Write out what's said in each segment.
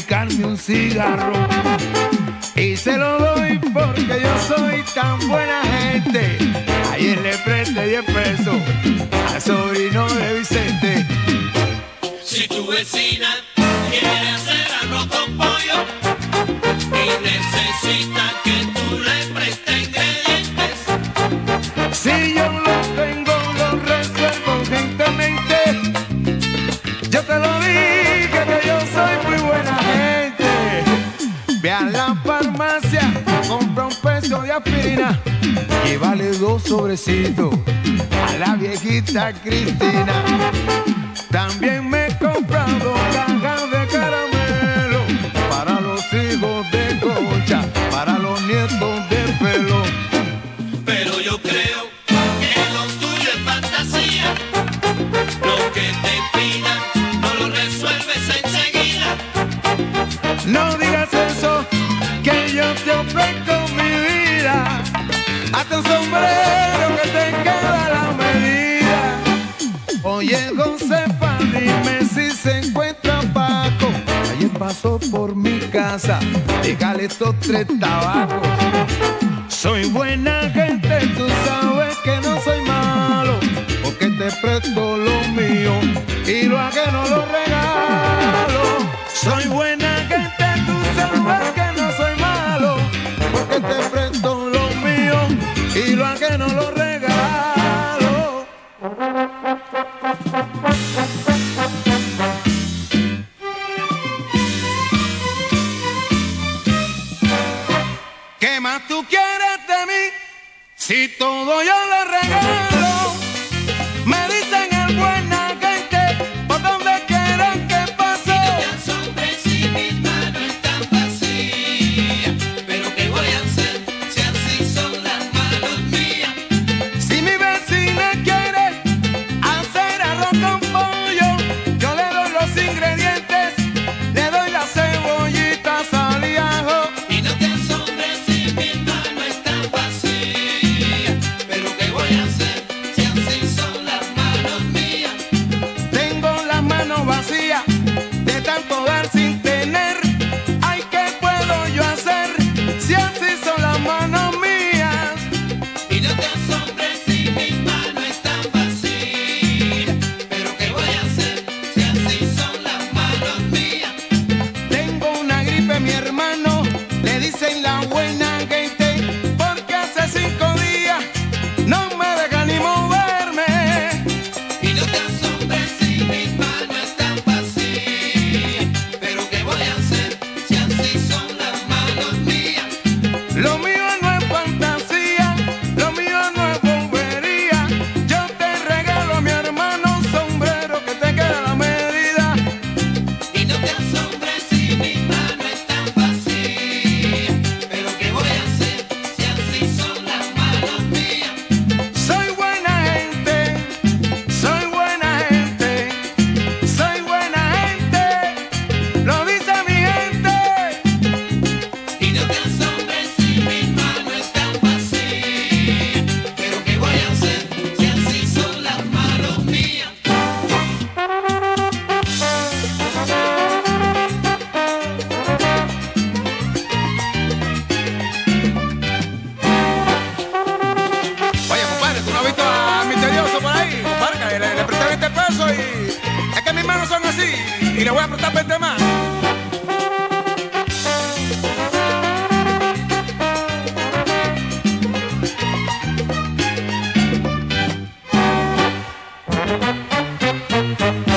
picarme un cigarro. Y se lo doy porque yo soy tan buena gente. Ayer le presté 10 pesos al sobrino de Vicente. Si tu vecina quiere hacer arroz con pollo y necesita que tú le prestes ingredientes, Si yo lo tengo, lo resuelvo gentilmente. Yo te lo dije y vale dos sobrecitos a la viejita Cristina. También me he comprado cajas de caramelo para los hijos de concha, para los nietos de Un sombrero que te queda a la medida. Oye, Josefa, dime si se encuentra Paco. Ayer pasó por mi casa, déjale estos tres tabacos. Soy buena gente, tú sabes que no soy malo, porque te presto lo mío y lo ajeno lo regalo. Soy buena y le voy a apretar 20 más. Thank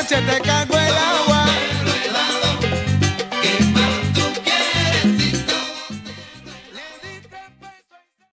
noche te cae.